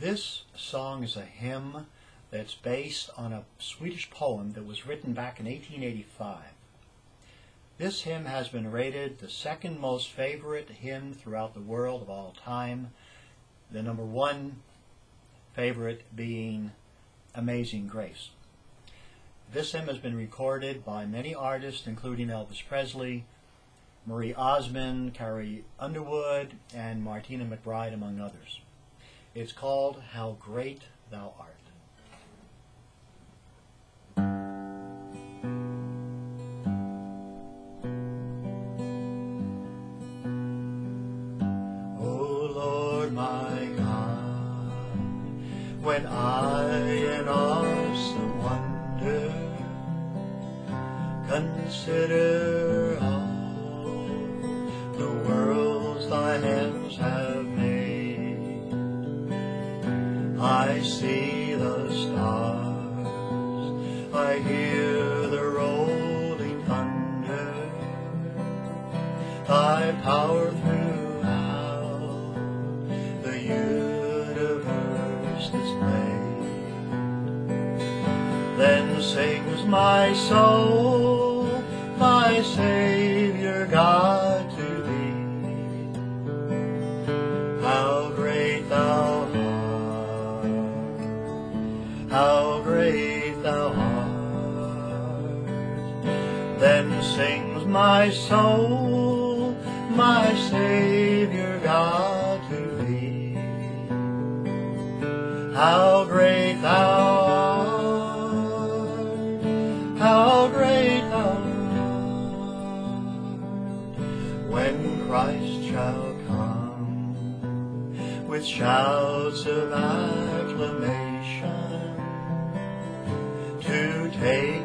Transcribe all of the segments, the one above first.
This song is a hymn that's based on a Swedish poem that was written back in 1885. This hymn has been rated the second most favorite hymn throughout the world of all time, the number one favorite being Amazing Grace. This hymn has been recorded by many artists, including Elvis Presley, Marie Osmond, Carrie Underwood, and Martina McBride, among others. It's called How Great Thou Art. O Lord my God, when I in awesome wonder consider thy power throughout the universe displayed. Then sings my soul, my Savior God to thee. How great thou art, how great thou art. Then sings my soul, How great thou art, how great thou art. When Christ shall come with shouts of acclamation to take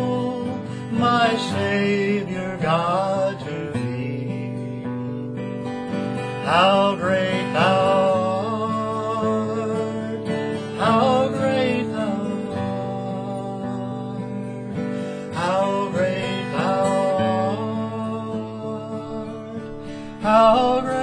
Savior God to thee. How great thou art, how great thou art, how great thou art, how great